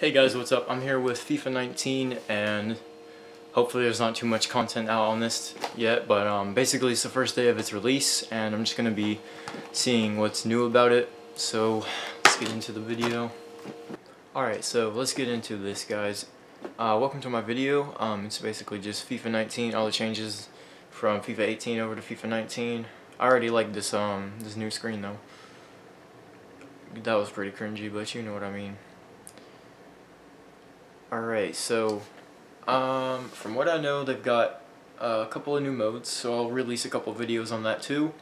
Hey guys, what's up? I'm here with FIFA 19 and hopefully there's not too much content out on this yet, but um, basically it's the first day of its release and I'm just going to be seeing what's new about it. So let's get into the video. Alright, so let's get into this guys. Uh, welcome to my video. Um, it's basically just FIFA 19, all the changes from FIFA 18 over to FIFA 19. I already like this um this new screen though. That was pretty cringy, but you know what I mean. Alright, so um, from what I know, they've got a couple of new modes, so I'll release a couple videos on that too.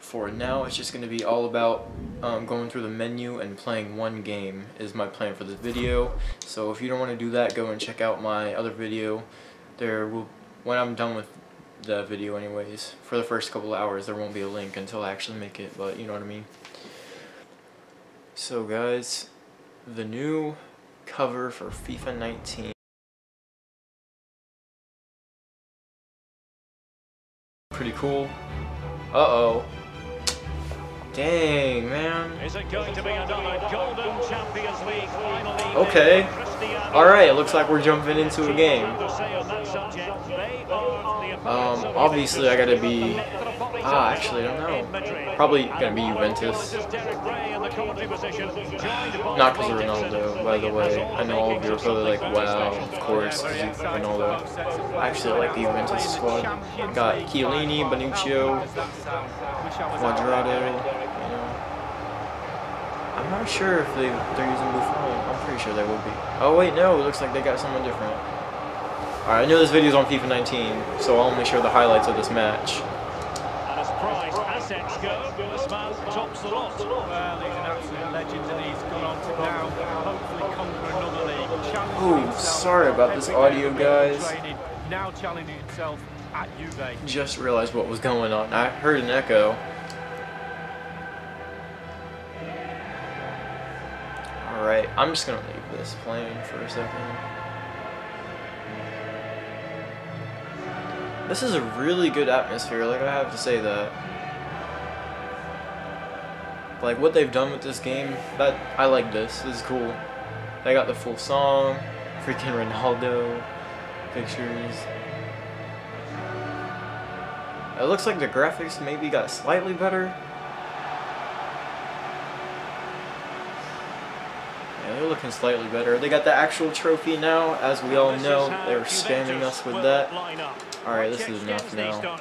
For now, it's just going to be all about um, going through the menu and playing one game is my plan for this video. So if you don't want to do that, go and check out my other video. There will, when I'm done with the video anyways, for the first couple hours, there won't be a link until I actually make it, but you know what I mean. So guys, the new cover for FIFA 19. Pretty cool. Uh-oh. Dang, man. Is it going to be another Golden Champions League final? Okay. Alright, it looks like we're jumping into a game. Um, obviously I gotta be... Ah, actually, I don't know. Probably gonna be Juventus. Not because of Ronaldo, by the way. I know all of you are probably like, wow, of course, because Ronaldo. I actually like the Juventus squad. Got Chiellini, Bonucci, Cuadrado, you know. I'm not sure if they, they're using Buffon. I'm pretty sure they will be. Oh wait, no, it looks like they got someone different. Alright, I know this video is on FIFA 19, so I'll only show the highlights of this match. And as price assets go, this tops the lot. Well, he's an absolute legend and he's gone on to now hopefully conquer another league. Oh, sorry about this audio, guys. Now challenging himself at Juve. Just realized what was going on. I heard an echo. Alright, I'm just gonna leave this playing for a second. This is a really good atmosphere, like I have to say that. Like what they've done with this game, that I like this. This is cool. They got the full song, freaking Ronaldo pictures. It looks like the graphics maybe got slightly better. Yeah, they're looking slightly better. They got the actual trophy now, as we all know. They were spamming us with that. Alright, this is enough now.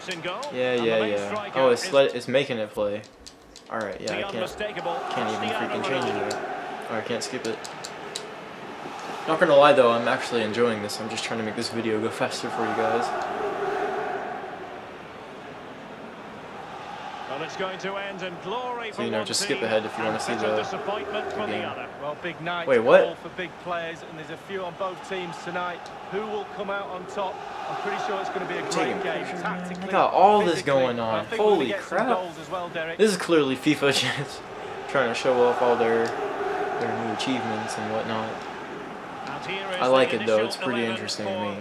Yeah, yeah, yeah. Oh, it's let it's making it play. Alright, yeah, I can't can't even freaking change it. Or I can't skip it. Not gonna lie though, I'm actually enjoying this. I'm just trying to make this video go faster for you guys. It's going to end in glory so, you know, just skip ahead if you want to see the, disappointment the game. Well, big night Wait, what? For big players, and there's a few on both teams tonight. Who will come out on top? I'm pretty sure it's going to be a great game. Tactically, got all this going on. Holy crap! Well, this is clearly FIFA just trying to show off all their their new achievements and whatnot. I like it though, it's pretty interesting to me.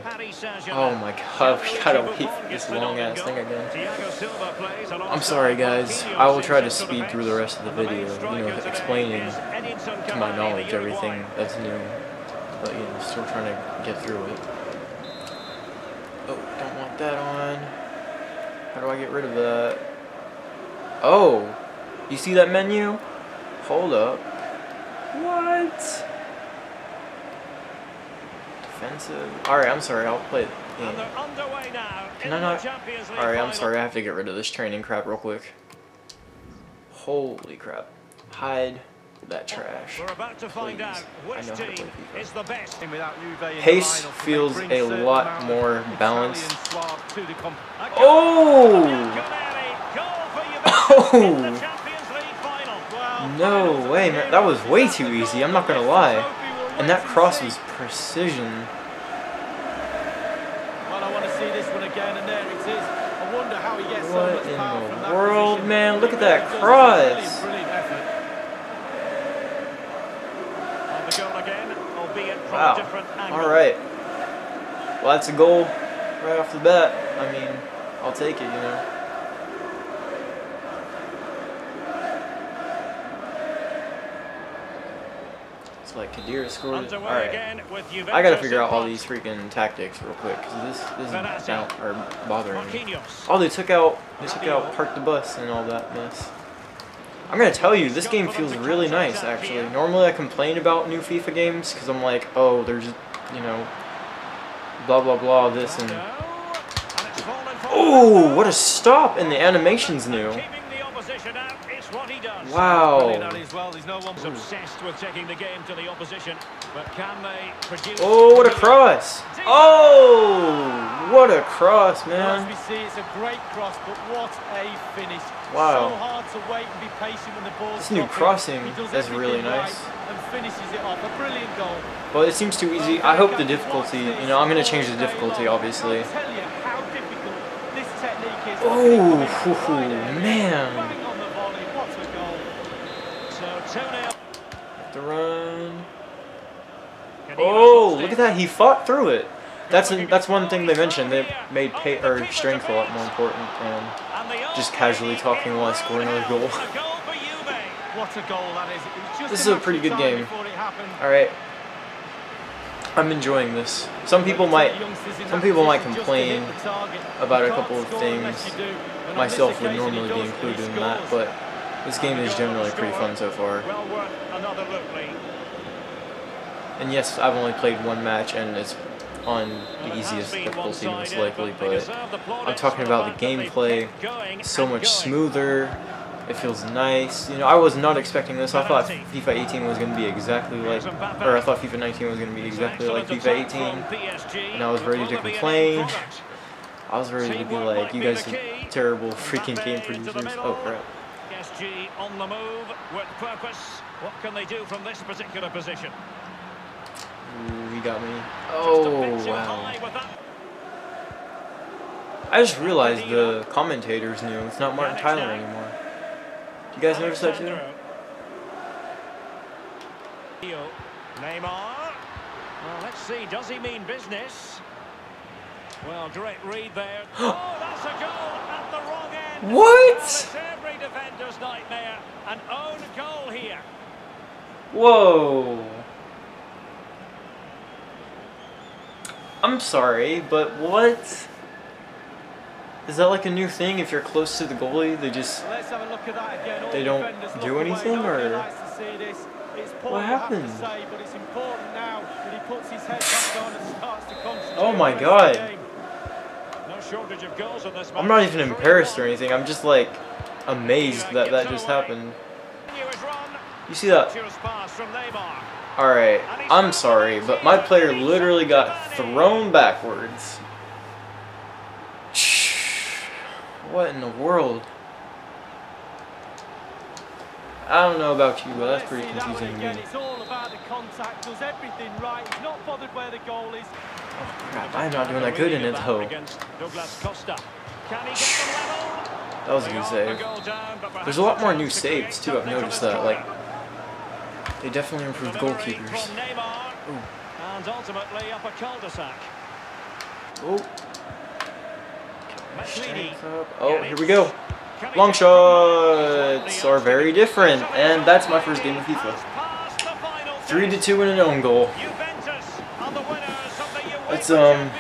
Oh my god, we gotta wait for this long ass thing again. I'm sorry guys, I will try to speed through the rest of the video, you know, explaining to my knowledge everything that's new. But you know, still trying to get through it. Oh, don't want that on. How do I get rid of that? Oh, you see that menu? Hold up. What? Defensive. Alright, I'm sorry, I'll play it. Can I not? Alright, I'm sorry, I have to get rid of this training crap real quick. Holy crap. Hide that trash. We're about to find Please. out which team is the best. Pace feels a lot more balanced. Oh! Oh! No way, man. That was way too easy. I'm not gonna lie. And that cross was precision. Well, I want to see this one again, and there it is. I wonder how he gets what so much power from world, position. man? Look at that cross. Wow. All right. Well, that's a goal right off the bat. I mean, I'll take it, you know. Like Khedira scored. All right. again with Juventus I gotta figure out all these freaking tactics real quick because this this down, or bothering me. Oh, they took out they took out park the bus and all that mess. I'm gonna tell you, this game feels really nice actually. Normally I complain about new FIFA games because I'm like, oh, there's you know, blah blah blah this and. No, and it's fallen for- Oh, what a stop! And the animation's new. Wow. Brilliant that as well. There's no one He's obsessed with taking the game to the opposition, but can they produce? Oh, what a cross! Oh, what a cross, Well, as man! we see, it's a great cross, but what a finish. Wow. So hard to wait and be patient when the ball's This new crossing is really nice. And finishes it off. A brilliant goal. But it seems too easy. I hope the difficulty, you know, I'm gonna change the difficulty, obviously. I'll tell So 2-0. The run. Oh, look at that! He fought through it. That's an, that's one thing they mentioned. They made pay, or strength a lot more important and And just casually talking while I score another goal. A goal. What a goal that is. It was just This is a pretty good game. before it happened. All right. I'm enjoying this. Some people might some people might complain about a couple of things. Myself would normally be included in that, but this game is generally pretty fun so far. Well worth another look, Lee. And yes, I've only played one match, and it's on the easiest difficulty most likely, but I'm talking about the gameplay. So much smoother. It feels nice. You know, I was not expecting this. I thought FIFA 18 was going to be exactly like, or I thought FIFA 19 was going to be exactly like FIFA 18. And I was ready to complain. I was ready to be like, you guys are terrible freaking game producers. Oh crap. PSG on the move with purpose. What can they do from this particular position? Ooh, he got me. Oh, wow. high with that. I just realized the commentator's new. It's not Martin Tyler anymore. You guys notice that too? Neymar. Well, let's see. Does he mean business? Well, great read there. oh, that's a goal at the wrong end. What? Well, it's every defender's nightmare. An own goal here. Whoa. I'm sorry, but what? Is that like a new thing? If you're close to the goalie, they just Let's have a look at that again. they don't do anything, or- likes to see this. It's poor, What happened? say, but it's important now that he puts his head back on and starts to concentrate. Oh my on the rest God. of the game. No shortage of goals in this I'm not even embarrassed or anything. I'm just like amazed that that just happened. You see that? Virtuous pass from Neymar. Alright, I'm sorry, but my player literally got thrown backwards. What in the world? I don't know about you, but that's pretty see that one confusing to me. It's all about the contact. Does everything right. He's not bothered where the goal is. Oh, crap, I'm not doing that good in it though. That was a good save. There's a lot more new saves too, I've noticed that. Like, they definitely improved goalkeepers. Ooh. And ultimately up a cul-de-sac. Oh, here we go. Long shots are very different, and that's my first game of FIFA. Three to two and an own goal. Let's, um.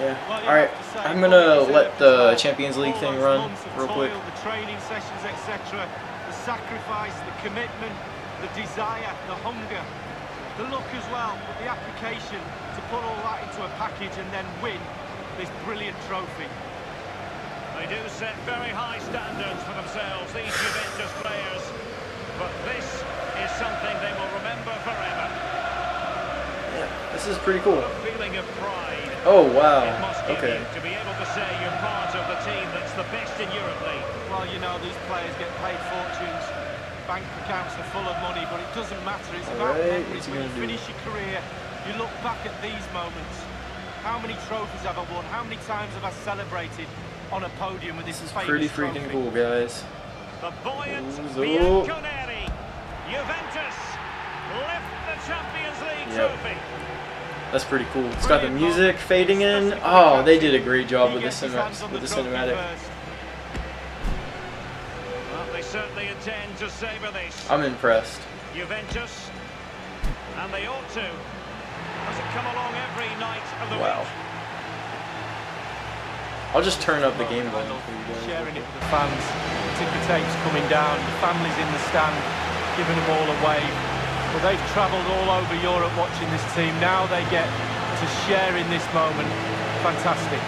Yeah. Alright, have to say, I'm gonna let the. Champions League thing run real quick. The training sessions, etc. The sacrifice, the commitment, the desire, the hunger, the look as well, but the application to put all that into a package and then win this brilliant trophy. They do set very high standards for themselves, these Juventus players. But this is something they will remember forever. Yeah, this is pretty cool. Feeling of pride. Oh wow. Okay. to be able to say you're part of the team that's the best in Europe League. Well, you know, these players get paid fortunes, bank accounts are full of money, but it doesn't matter. It's about Alright, memories. When you gonna do? finish your career, you look back at these moments. How many trophies have I won? How many times have I celebrated on a podium with this, This is famous pretty freaking trophy? cool, guys. The buoyant Ooh, Bianconeri. Juventus lift the Champions League Yep. trophy. That's pretty cool. It's got the music fading in. Oh, they did a great job with the cinema with the cinematic. Well, they certainly intend to savour this. I'm impressed. Juventus And they ought to. Doesn't come along every night of the Wow. week. I'll just turn up the game volume for you guys. Sharing it with the fans. Ticker tapes coming down, the families in the stand, giving them all a wave. Well, they've travelled all over Europe watching this team. Now they get to share in this moment. Fantastic.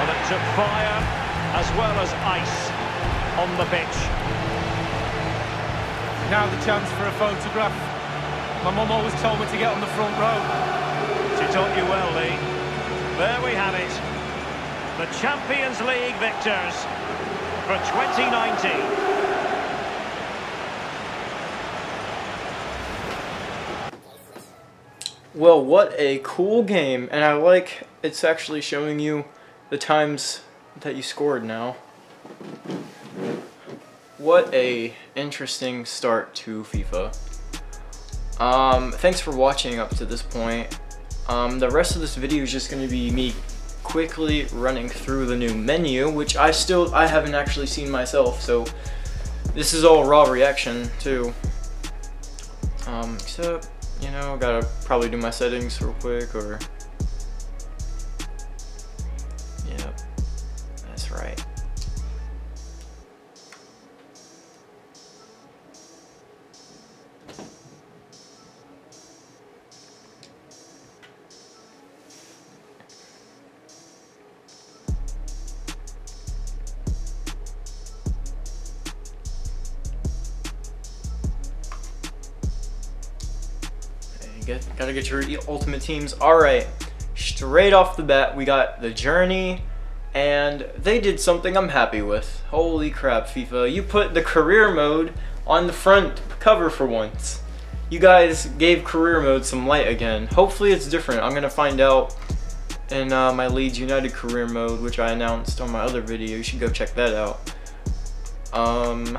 And it took fire as well as ice on the pitch. Now the chance for a photograph. My mum always told me to get on the front row. She taught you well, Lee. There we have it. The Champions League victors for 2019. Well, what a cool game, and I like it's actually showing you the times that you scored now. What a interesting start to FIFA. Um, thanks for watching up to this point. Um, the rest of this video is just going to be me quickly running through the new menu, which I still I haven't actually seen myself, so this is all raw reaction too. Um, except you know, gotta probably do my settings real quick or. Get, gotta get your ultimate teams. All right, straight off the bat, we got the journey, and they did something I'm happy with. Holy crap, FIFA! You put the career mode on the front cover for once. You guys gave career mode some light again. Hopefully, it's different. I'm gonna find out in uh, my Leeds United career mode, which I announced on my other video. You should go check that out. Um,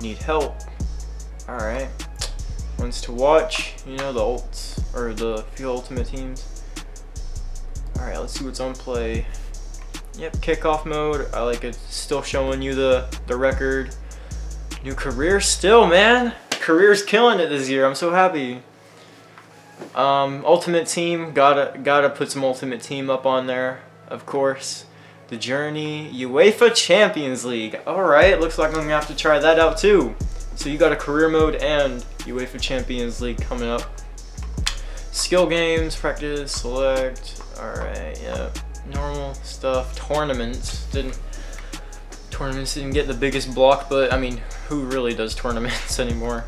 need help. All right ones to watch. You know, the ults, or the few ultimate teams. Alright, let's see what's on play. Yep, kickoff mode. I like it. Still showing you the, the record. New career still, man. Career's killing it this year. I'm so happy. Um, ultimate team. Gotta, gotta put some ultimate team up on there, of course. The Journey, UEFA Champions League. Alright, looks like I'm gonna have to try that out too. So you got a career mode and UEFA Champions League coming up. Skill games, practice, select. Alright, yeah. Normal stuff. Tournaments. Didn't tournaments didn't get the biggest block, but I mean, who really does tournaments anymore?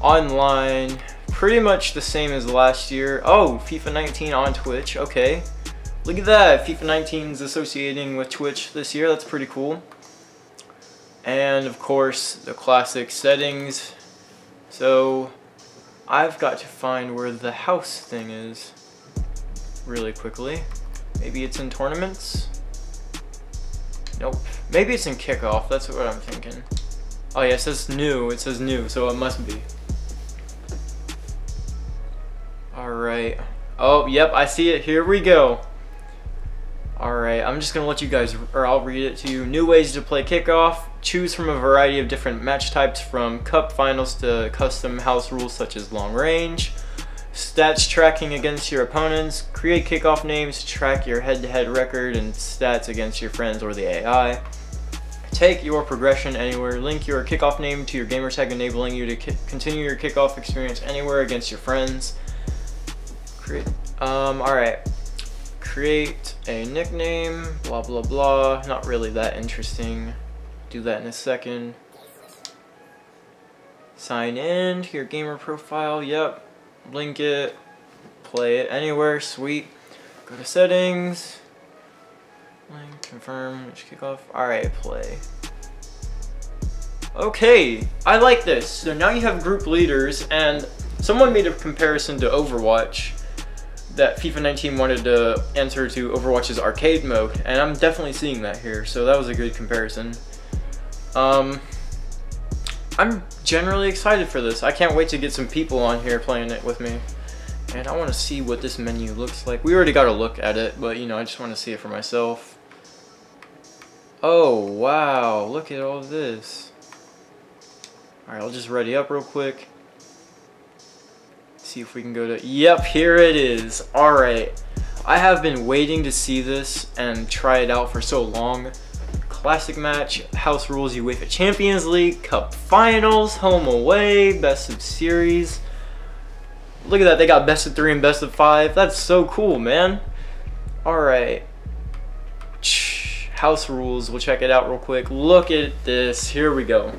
Online, pretty much the same as last year. Oh, FIFA 19 on Twitch. Okay. Look at that. FIFA 19 is associating with Twitch this year. That's pretty cool and of course the classic settings. So I've got to find where the house thing is really quickly. Maybe it's in tournaments? Nope. Maybe it's in kickoff. That's what I'm thinking. Oh yeah it says new. It says new so it must be. Alright oh yep I see it. Here we go Alright, I'm just going to let you guys, or I'll read it to you. New ways to play kickoff. Choose from a variety of different match types from cup finals to custom house rules such as long range. Stats tracking against your opponents. Create kickoff names track your head-to-head record and stats against your friends or the AI. Take your progression anywhere. Link your kickoff name to your gamertag enabling you to continue your kickoff experience anywhere against your friends. Create, um, alright create a nickname, blah blah blah. Not really that interesting. Do that in a second. Sign in to your gamer profile, yep. Link it, play it anywhere, sweet. Go to settings, link, confirm, which kickoff. Alright, play. Okay, I like this. So now you have group leaders and someone made a comparison to Overwatch that FIFA 19 wanted to answer to Overwatch's arcade mode, and I'm definitely seeing that here, so that was a good comparison. Um, I'm generally excited for this. I can't wait to get some people on here playing it with me. And I want to see what this menu looks like. We already got a look at it, but you know, I just want to see it for myself. Oh, wow. Look at all this. Alright, I'll just ready up real quick. See if we can go to... Yep, here it is. Alright. I have been waiting to see this and try it out for so long. Classic match, House Rules UEFA Champions League, Cup Finals, Home Away, Best of Series. Look at that, they got best of three and best of five. That's so cool, man. Alright. House rules, we'll check it out real quick. Look at this, here we go.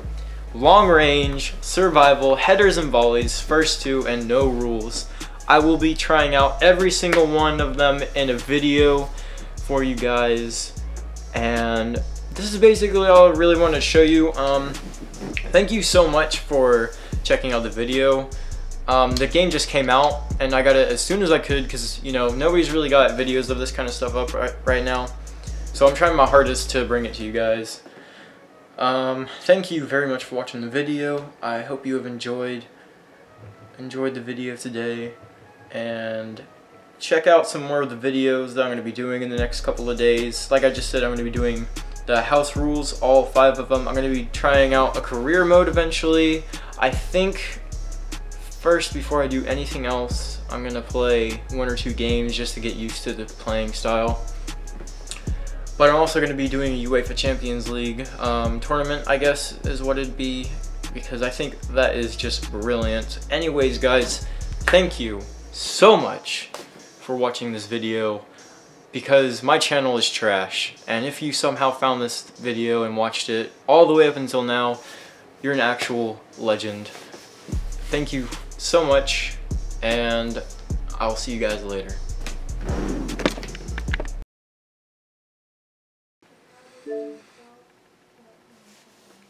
Long range, survival, headers and volleys, first two, and no rules. I will be trying out every single one of them in a video for you guys. And this is basically all I really want to show you. Um, thank you so much for checking out the video. Um, the game just came out and I got it as soon as I could because, you know, nobody's really got videos of this kind of stuff up right, right now. So I'm trying my hardest to bring it to you guys. Um, thank you very much for watching the video. I hope you have enjoyed enjoyed the video today and check out some more of the videos that I'm going to be doing in the next couple of days. Like I just said, I'm going to be doing the house rules, all five of them. I'm going to be trying out a career mode eventually. I think First, before I do anything else, I'm going to play one or two games just to get used to the playing style. But I'm also going to be doing a UEFA Champions League um, tournament, I guess, is what it'd be, because I think that is just brilliant. Anyways, guys, thank you so much for watching this video, because my channel is trash, and if you somehow found this video and watched it all the way up until now, you're an actual legend. Thank you so much, and I'll see you guys later.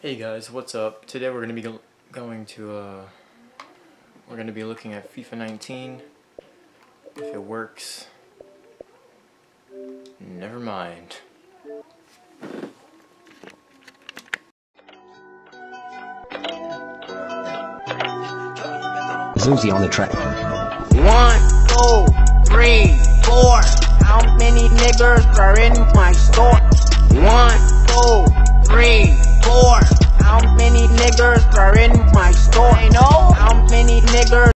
Hey guys, what's up? Today we're going to be going to, uh, we're going to be looking at FIFA 19. If it works, never mind. Zuzi on the track. One, two, three, four. How many niggers are in my store? One, two, three, four. Niggers are in my store? I know how many niggers.